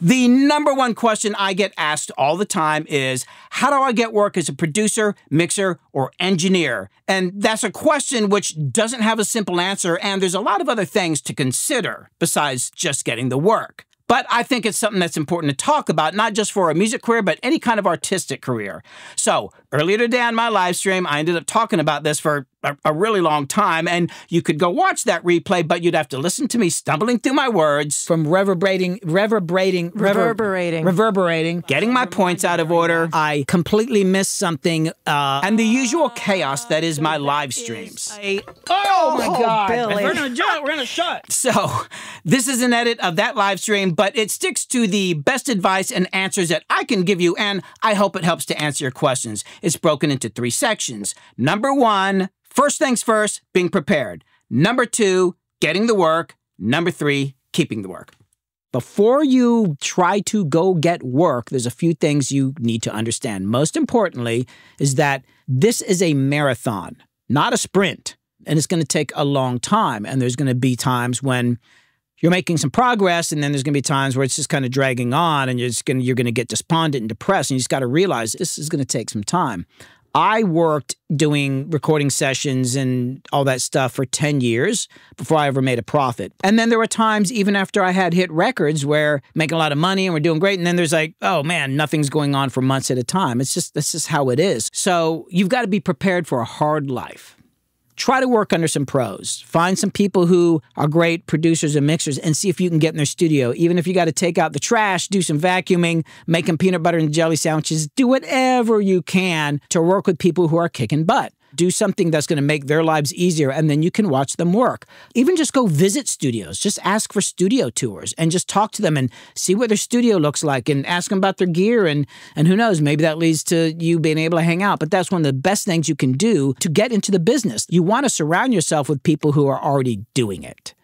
The number one question I get asked all the time is How do I get work as a producer, mixer, or engineer? And that's a question which doesn't have a simple answer, and there's a lot of other things to consider besides just getting the work. But I think it's something that's important to talk about, not just for a music career, but any kind of artistic career. So earlier today on my live stream, I ended up talking about this for a, a, really long time, and you could go watch that replay, but you'd have to listen to me stumbling through my words from reverberating, reverberating, reverberating, reverberating, getting my points out of order. I completely missed something, uh, and the usual chaos that is my live streams. A, oh my God, Billy. we're gonna shut. We're gonna shut. So this is an edit of that live stream, but it sticks to the best advice and answers that I can give you, and I hope it helps to answer your questions. It's broken into three sections. Number one First things first, being prepared. Number two, getting the work. Number three, keeping the work. Before you try to go get work, there's a few things you need to understand. Most importantly, is that this is a marathon, not a sprint. And it's going to take a long time. And there's going to be times when you're making some progress, and then there's going to be times where it's just kind of dragging on, and you're just going to, you're going to get despondent and depressed, and you just got to realize this is going to take some time. I worked doing recording sessions and all that stuff for 10 years before I ever made a profit. And then there were times, even after I had hit records, where making a lot of money and we're doing great. And then there's like, oh man, nothing's going on for months at a time. It's just, this is how it is. So you've got to be prepared for a hard life try to work under some pros. Find some people who are great producers and mixers and see if you can get in their studio. Even if you got to take out the trash, do some vacuuming, making peanut butter and jelly sandwiches, do whatever you can to work with people who are kicking butt do something that's going to make their lives easier, and then you can watch them work. Even just go visit studios, just ask for studio tours and just talk to them and see what their studio looks like and ask them about their gear. And, and who knows, maybe that leads to you being able to hang out. But that's one of the best things you can do to get into the business. You want to surround yourself with people who are already doing it.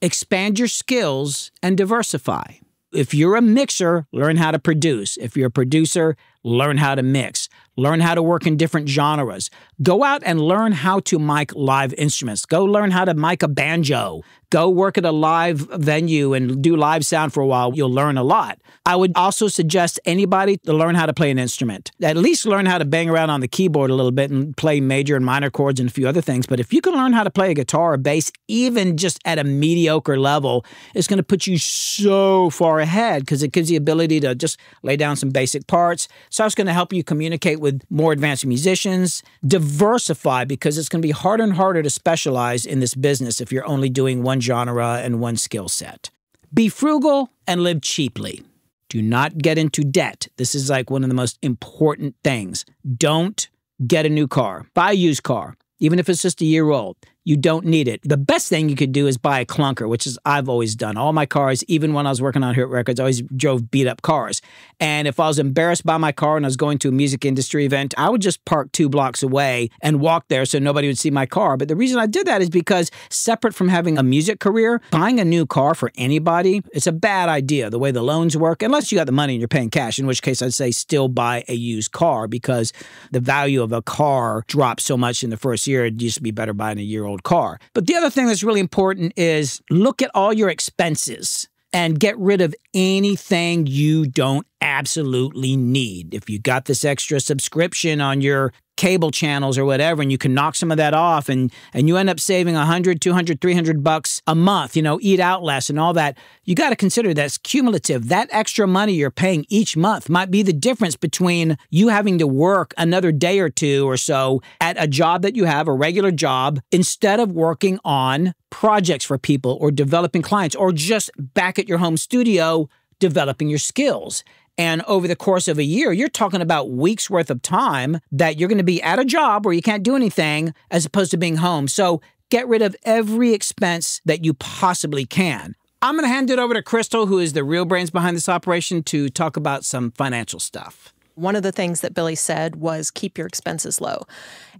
Expand your skills and diversify. If you're a mixer, learn how to produce. If you're a producer, learn how to mix learn how to work in different genres. Go out and learn how to mic live instruments. Go learn how to mic a banjo. Go work at a live venue and do live sound for a while. You'll learn a lot. I would also suggest anybody to learn how to play an instrument. At least learn how to bang around on the keyboard a little bit and play major and minor chords and a few other things. But if you can learn how to play a guitar or bass, even just at a mediocre level, it's going to put you so far ahead because it gives you the ability to just lay down some basic parts. So it's going to help you communicate with more advanced musicians, diversify because it's going to be harder and harder to specialize in this business if you're only doing one genre and one skill set. Be frugal and live cheaply. Do not get into debt. This is like one of the most important things. Don't get a new car, buy a used car, even if it's just a year old you don't need it. The best thing you could do is buy a clunker, which is I've always done. All my cars, even when I was working on Hit Records, I always drove beat up cars. And if I was embarrassed by my car and I was going to a music industry event, I would just park two blocks away and walk there so nobody would see my car. But the reason I did that is because separate from having a music career, buying a new car for anybody, it's a bad idea the way the loans work, unless you got the money and you're paying cash, in which case I'd say still buy a used car because the value of a car drops so much in the first year. It used to be better buying a year old old car. But the other thing that's really important is look at all your expenses and get rid of anything you don't absolutely need. If you got this extra subscription on your cable channels or whatever and you can knock some of that off and and you end up saving 100 200 300 bucks a month you know eat out less and all that. You got to consider that's cumulative. That extra money you're paying each month might be the difference between you having to work another day or two or so at a job that you have a regular job instead of working on projects for people or developing clients or just back at your home studio developing your skills and over the course of a year, you're talking about weeks worth of time that you're going to be at a job where you can't do anything as opposed to being home. So get rid of every expense that you possibly can. I'm going to hand it over to Crystal, who is the real brains behind this operation, to talk about some financial stuff. One of the things that Billy said was keep your expenses low.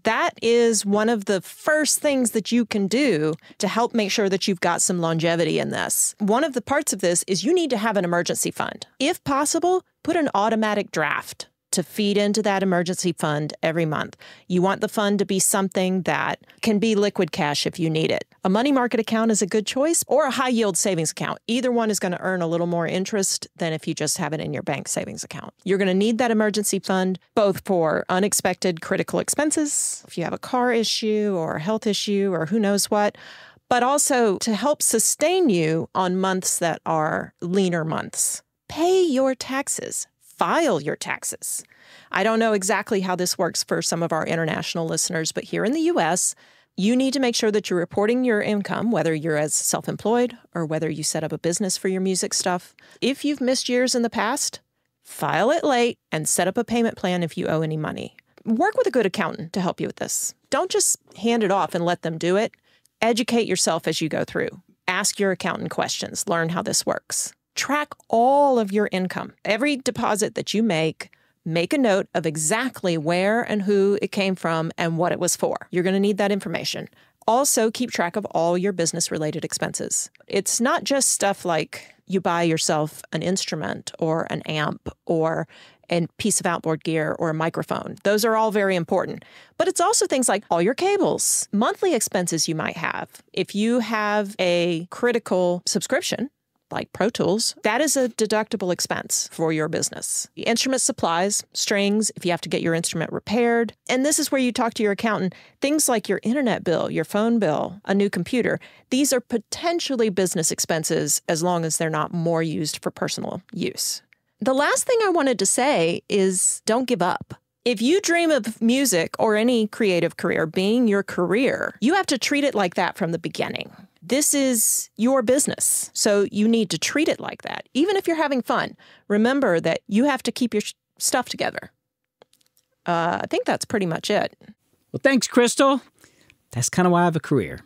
That is one of the first things that you can do to help make sure that you've got some longevity in this. One of the parts of this is you need to have an emergency fund. If possible, put an automatic draft to feed into that emergency fund every month. You want the fund to be something that can be liquid cash if you need it. A money market account is a good choice or a high yield savings account. Either one is going to earn a little more interest than if you just have it in your bank savings account. You're going to need that emergency fund both for unexpected critical expenses, if you have a car issue or a health issue or who knows what, but also to help sustain you on months that are leaner months. Pay your taxes file your taxes. I don't know exactly how this works for some of our international listeners, but here in the US, you need to make sure that you're reporting your income, whether you're as self employed or whether you set up a business for your music stuff. If you've missed years in the past, file it late and set up a payment plan if you owe any money. Work with a good accountant to help you with this. Don't just hand it off and let them do it. Educate yourself as you go through. Ask your accountant questions, learn how this works track all of your income. Every deposit that you make, make a note of exactly where and who it came from and what it was for. You're going to need that information. Also, keep track of all your business related expenses. It's not just stuff like you buy yourself an instrument or an amp or a piece of outboard gear or a microphone. Those are all very important. But it's also things like all your cables, monthly expenses you might have. If you have a critical subscription, like Pro Tools, that is a deductible expense for your business. The instrument supplies, strings, if you have to get your instrument repaired. And this is where you talk to your accountant. Things like your internet bill, your phone bill, a new computer, these are potentially business expenses as long as they're not more used for personal use. The last thing I wanted to say is don't give up. If you dream of music or any creative career being your career, you have to treat it like that from the beginning. This is your business. So you need to treat it like that. Even if you're having fun, remember that you have to keep your stuff together. Uh, I think that's pretty much it. Well, thanks, Crystal. That's kind of why I have a career.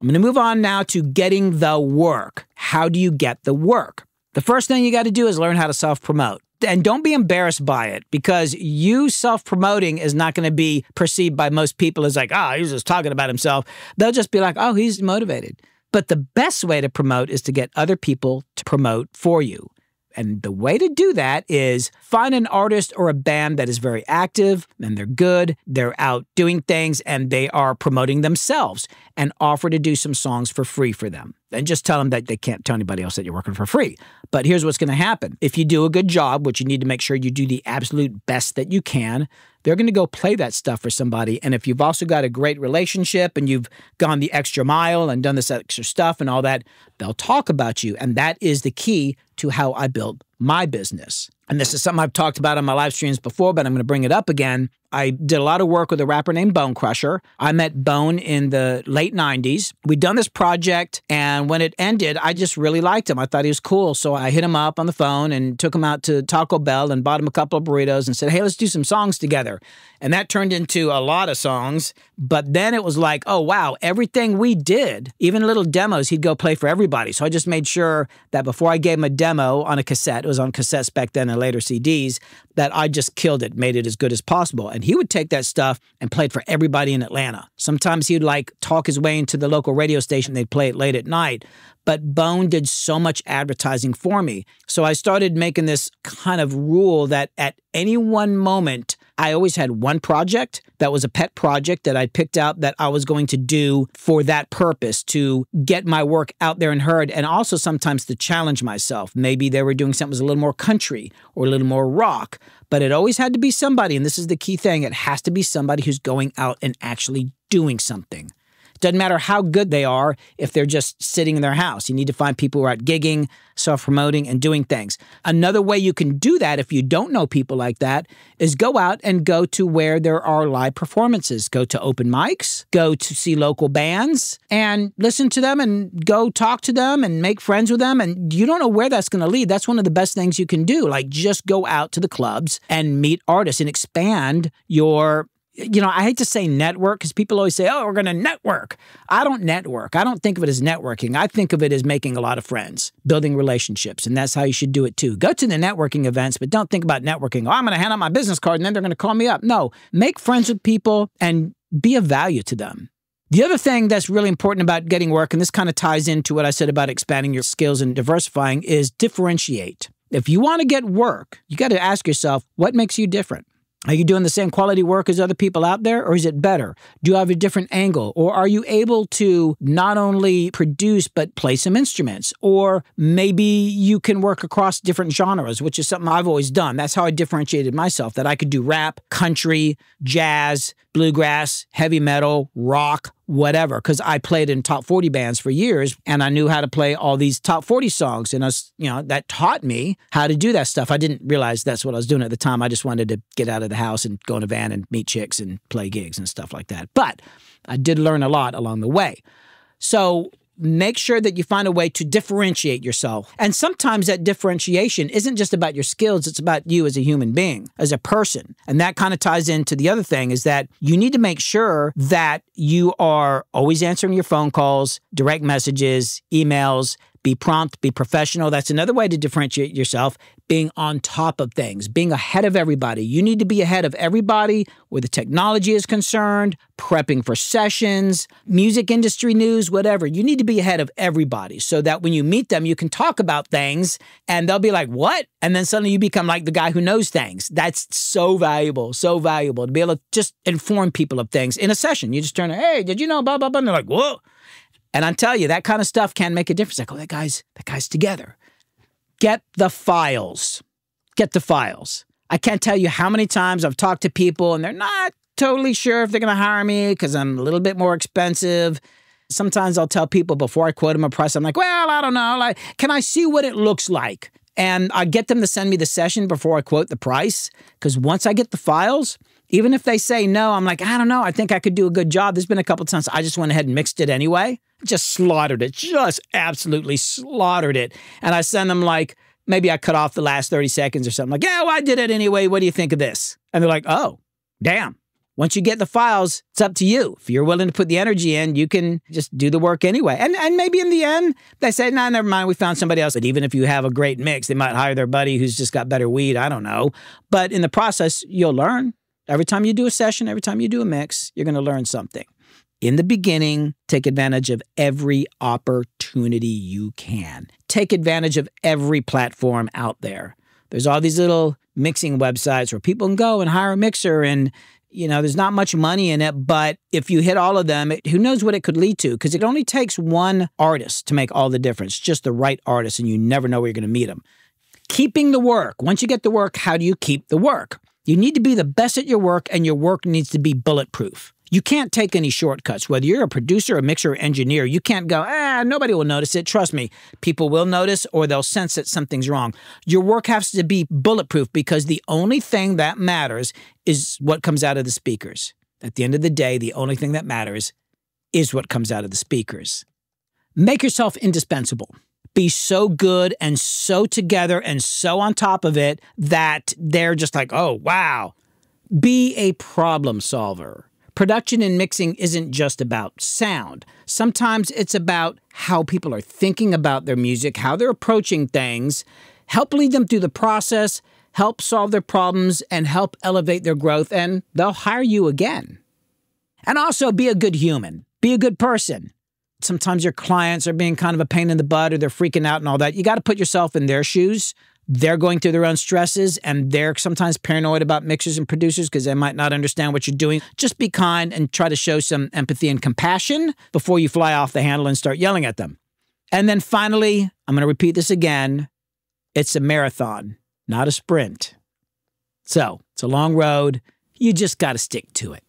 I'm going to move on now to getting the work. How do you get the work? The first thing you got to do is learn how to self promote and don't be embarrassed by it because you self promoting is not going to be perceived by most people as like, ah, oh, he's just talking about himself. They'll just be like, oh, he's motivated. But the best way to promote is to get other people to promote for you. And the way to do that is find an artist or a band that is very active and they're good, they're out doing things, and they are promoting themselves and offer to do some songs for free for them. And just tell them that they can't tell anybody else that you're working for free. But here's what's going to happen. If you do a good job, which you need to make sure you do the absolute best that you can, they're going to go play that stuff for somebody. And if you've also got a great relationship and you've gone the extra mile and done this extra stuff and all that, they'll talk about you. And that is the key to how I built my business. And this is something I've talked about on my live streams before, but I'm going to bring it up again. I did a lot of work with a rapper named Bone Crusher. I met Bone in the late 90s. We'd done this project, and when it ended, I just really liked him. I thought he was cool. So I hit him up on the phone and took him out to Taco Bell and bought him a couple of burritos and said, Hey, let's do some songs together. And that turned into a lot of songs. But then it was like, oh, wow, everything we did, even little demos, he'd go play for everybody. So I just made sure that before I gave him a demo on a cassette, it was on cassettes back then and later CDs, that I just killed it, made it as good as possible. And he would take that stuff and play it for everybody in Atlanta. Sometimes he'd like talk his way into the local radio station, they'd play it late at night. But Bone did so much advertising for me. So I started making this kind of rule that at any one moment, I always had one project that was a pet project that I picked out that I was going to do for that purpose to get my work out there and heard, and also sometimes to challenge myself. Maybe they were doing something that was a little more country or a little more rock, but it always had to be somebody, and this is the key thing it has to be somebody who's going out and actually doing something. Doesn't matter how good they are if they're just sitting in their house. You need to find people who are out gigging, self promoting, and doing things. Another way you can do that if you don't know people like that is go out and go to where there are live performances. Go to open mics, go to see local bands and listen to them and go talk to them and make friends with them. And you don't know where that's going to lead. That's one of the best things you can do. Like just go out to the clubs and meet artists and expand your you know, I hate to say network because people always say, oh, we're going to network. I don't network. I don't think of it as networking. I think of it as making a lot of friends, building relationships. And that's how you should do it too. Go to the networking events, but don't think about networking. Oh, I'm going to hand out my business card and then they're going to call me up. No, make friends with people and be of value to them. The other thing that's really important about getting work, and this kind of ties into what I said about expanding your skills and diversifying, is differentiate. If you want to get work, you got to ask yourself, what makes you different? Are you doing the same quality work as other people out there, or is it better? Do you have a different angle? Or are you able to not only produce, but play some instruments? Or maybe you can work across different genres, which is something I've always done. That's how I differentiated myself that I could do rap, country, jazz, bluegrass, heavy metal, rock, whatever, because I played in top 40 bands for years and I knew how to play all these top 40 songs. And I was, you know, that taught me how to do that stuff. I didn't realize that's what I was doing at the time. I just wanted to get out of the house and go in a van and meet chicks and play gigs and stuff like that. But I did learn a lot along the way. So make sure that you find a way to differentiate yourself. And sometimes that differentiation isn't just about your skills, it's about you as a human being, as a person. And that kind of ties into the other thing is that you need to make sure that you are always answering your phone calls, direct messages, emails, be prompt, be professional. That's another way to differentiate yourself, being on top of things, being ahead of everybody. You need to be ahead of everybody where the technology is concerned, prepping for sessions, music industry news, whatever. You need to be ahead of everybody so that when you meet them, you can talk about things and they'll be like, What? And then suddenly you become like the guy who knows things. That's so valuable, so valuable to be able to just inform people of things in a session. You just turn, Hey, did you know, blah, blah, blah. And they're like, Whoa. And I tell you, that kind of stuff can make a difference. Like, oh, that guy's that guy's together. Get the files. Get the files. I can't tell you how many times I've talked to people and they're not totally sure if they're going to hire me because I'm a little bit more expensive. Sometimes I'll tell people before I quote them a price, I'm like, well, I don't know. Like, can I see what it looks like? And I get them to send me the session before I quote the price. Because once I get the files, even if they say no, I'm like, I don't know. I think I could do a good job. There's been a couple times I just went ahead and mixed it anyway. Just slaughtered it. Just absolutely slaughtered it. And I send them like, maybe I cut off the last 30 seconds or something. Like, yeah, well, I did it anyway. What do you think of this? And they're like, oh, damn. Once you get the files, it's up to you. If you're willing to put the energy in, you can just do the work anyway. And and maybe in the end, they say, nah, never mind, we found somebody else. But even if you have a great mix, they might hire their buddy who's just got better weed. I don't know. But in the process, you'll learn. Every time you do a session, every time you do a mix, you're going to learn something. In the beginning, take advantage of every opportunity you can. Take advantage of every platform out there. There's all these little mixing websites where people can go and hire a mixer and you know, there's not much money in it, but if you hit all of them, it, who knows what it could lead to? Because it only takes one artist to make all the difference, just the right artist, and you never know where you're going to meet them. Keeping the work. Once you get the work, how do you keep the work? You need to be the best at your work, and your work needs to be bulletproof. You can't take any shortcuts. Whether you're a producer, a mixer, or engineer, you can't go, ah, nobody will notice it. Trust me, people will notice or they'll sense that something's wrong. Your work has to be bulletproof because the only thing that matters is what comes out of the speakers. At the end of the day, the only thing that matters is what comes out of the speakers. Make yourself indispensable be so good and so together and so on top of it that they're just like, oh, wow. Be a problem solver. Production and mixing isn't just about sound. Sometimes it's about how people are thinking about their music, how they're approaching things. Help lead them through the process, help solve their problems, and help elevate their growth, and they'll hire you again. And also be a good human, be a good person sometimes your clients are being kind of a pain in the butt or they're freaking out and all that. You got to put yourself in their shoes. They're going through their own stresses and they're sometimes paranoid about mixers and producers because they might not understand what you're doing. Just be kind and try to show some empathy and compassion before you fly off the handle and start yelling at them. And then finally, I'm going to repeat this again it's a marathon, not a sprint. So it's a long road. You just got to stick to it.